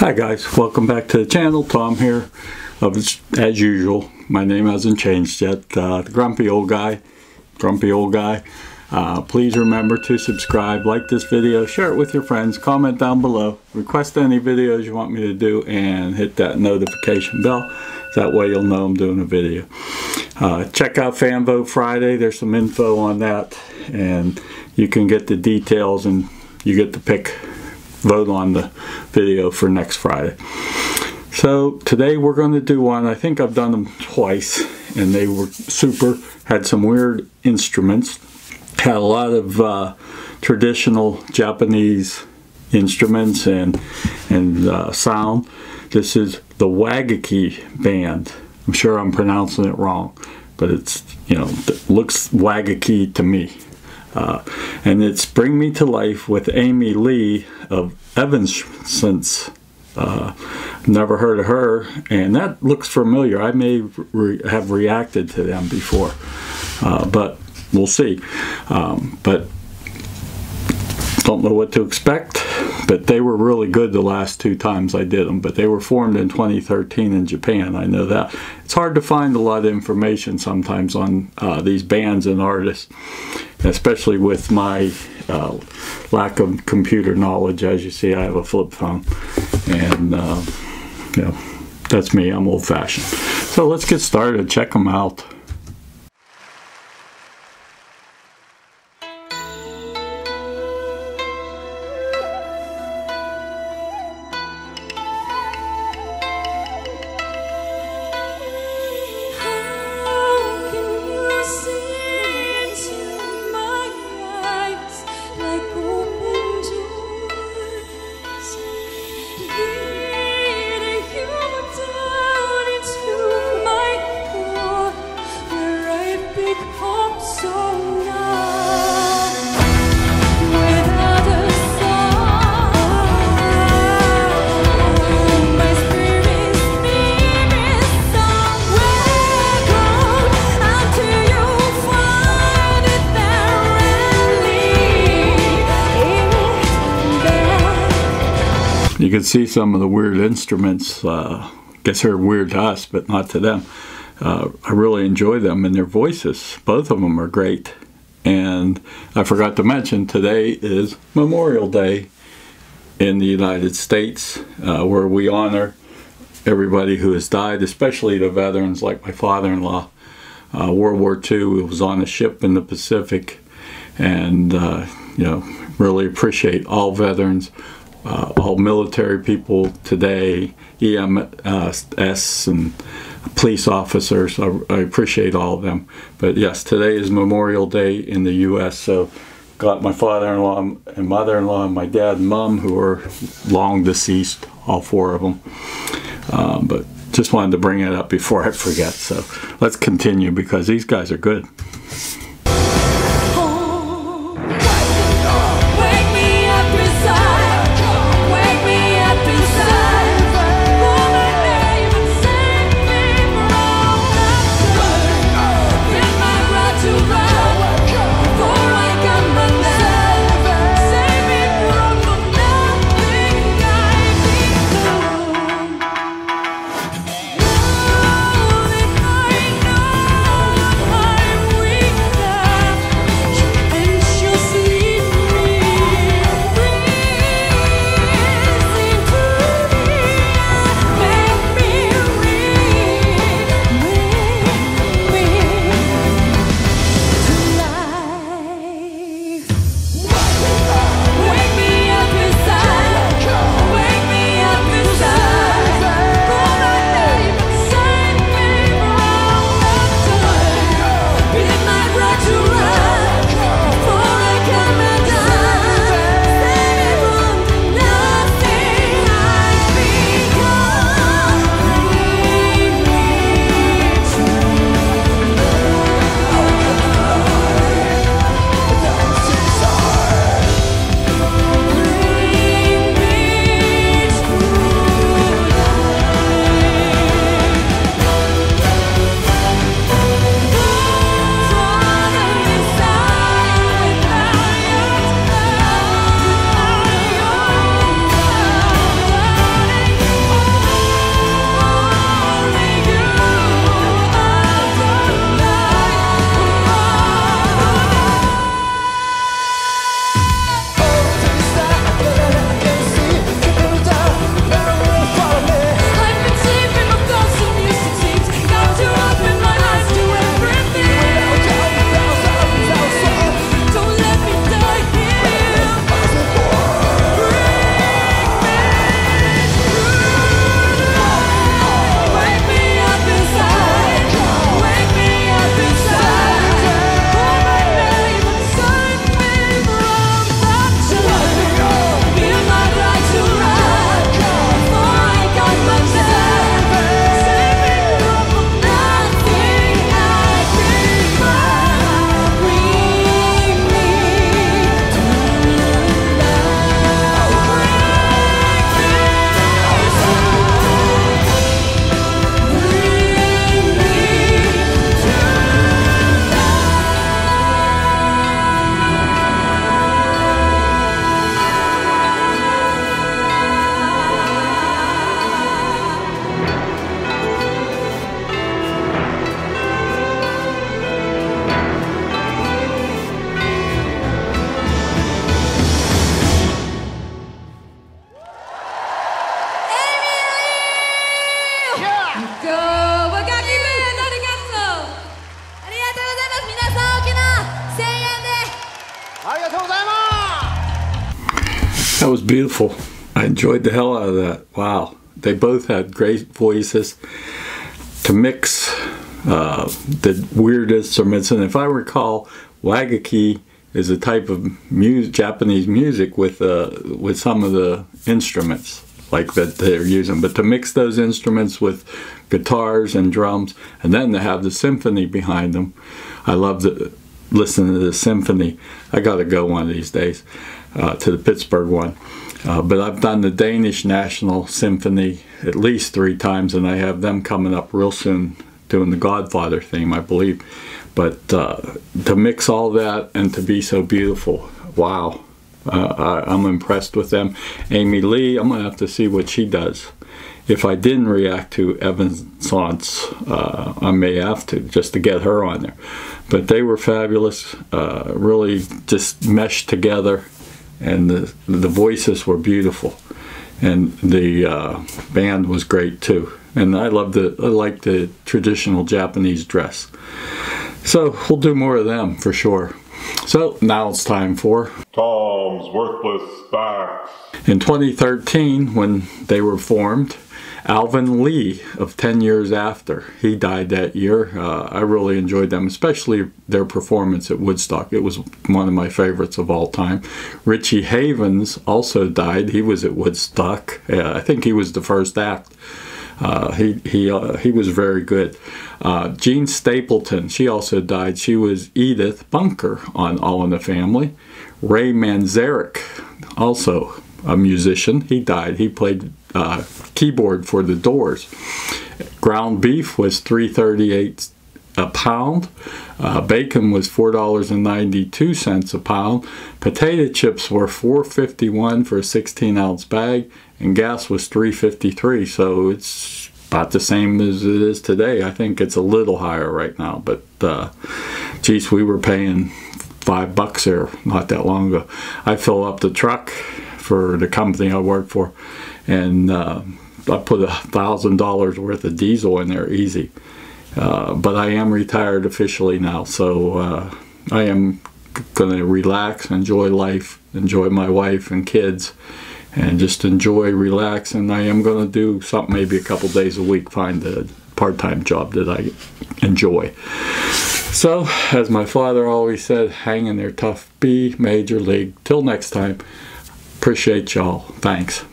Hi guys, welcome back to the channel. Tom here. As usual, my name hasn't changed yet. Uh, the grumpy old guy, grumpy old guy. Uh, please remember to subscribe, like this video, share it with your friends, comment down below, request any videos you want me to do, and hit that notification bell. That way you'll know I'm doing a video. Uh, check out Fan Vote Friday. There's some info on that, and you can get the details, and you get to pick vote on the video for next Friday. So today we're going to do one, I think I've done them twice and they were super, had some weird instruments, had a lot of uh, traditional Japanese instruments and, and uh, sound. This is the Wagakki band. I'm sure I'm pronouncing it wrong, but it's, you know, looks Wagakki to me. Uh, and it's Bring Me to Life with Amy Lee of Evanescence. Uh, never heard of her, and that looks familiar. I may re have reacted to them before, uh, but we'll see. Um, but don't know what to expect, but they were really good the last two times I did them. But they were formed in 2013 in Japan. I know that. It's hard to find a lot of information sometimes on uh, these bands and artists, especially with my uh, lack of computer knowledge. As you see, I have a flip phone, and uh, know, that's me. I'm old-fashioned. So let's get started. Check them out. You can see some of the weird instruments. Uh, guess they're weird to us, but not to them. Uh, I really enjoy them and their voices. Both of them are great. And I forgot to mention today is Memorial Day in the United States, uh, where we honor everybody who has died, especially the veterans like my father-in-law. Uh, World War II was on a ship in the Pacific, and uh, you know really appreciate all veterans uh, all military people today, EMS and police officers. I, I, appreciate all of them. But yes, today is Memorial Day in the U.S. So got my father-in-law and mother-in-law and my dad and mom who are long deceased, all four of them. Um, but just wanted to bring it up before I forget. So let's continue because these guys are good. That was beautiful. I enjoyed the hell out of that. Wow. They both had great voices to mix uh, the weird instruments. And if I recall, wagakki is a type of music, Japanese music with uh, with some of the instruments like that they're using. But to mix those instruments with guitars and drums, and then to have the symphony behind them, I love the listening to the symphony. I got to go one of these days uh, to the Pittsburgh one. Uh, but I've done the Danish National Symphony at least three times, and I have them coming up real soon doing the Godfather theme, I believe. But uh, to mix all that and to be so beautiful, wow. Uh, I, am I'm impressed with them. Amy Lee, I'm going to have to see what she does. If I didn't react to Evanescence, uh, I may have to just to get her on there. But they were fabulous, uh, really just meshed together, and the, the voices were beautiful. And the uh, band was great too. And I love the, I like the traditional Japanese dress. So we'll do more of them for sure. So now it's time for Tom's Worthless Facts. In 2013, when they were formed, Alvin Lee of 10 Years After, he died that year. Uh, I really enjoyed them, especially their performance at Woodstock. It was one of my favorites of all time. Richie Havens also died. He was at Woodstock. Uh, I think he was the first act. Uh, he he uh, he was very good. Uh, Jean Stapleton, she also died. She was Edith Bunker on All in the Family. Ray Manzarek, also a musician, he died. He played uh, keyboard for the Doors. Ground beef was 338 a pound. Uh, bacon was four dollars and ninety-two cents a pound. Potato chips were four fifty-one for a sixteen ounce bag, and gas was three fifty-three. So it's about the same as it is today. I think it's a little higher right now, but uh, geez, we were paying five bucks there not that long ago. I fill up the truck for the company I work for, and uh, I put a thousand dollars worth of diesel in there easy. Uh, but I am retired officially now, so uh, I am going to relax, enjoy life, enjoy my wife and kids, and just enjoy, relax. And I am going to do something maybe a couple days a week, find a part-time job that I enjoy. So, as my father always said, hang in there tough, be major league. Till next time, appreciate y'all. Thanks.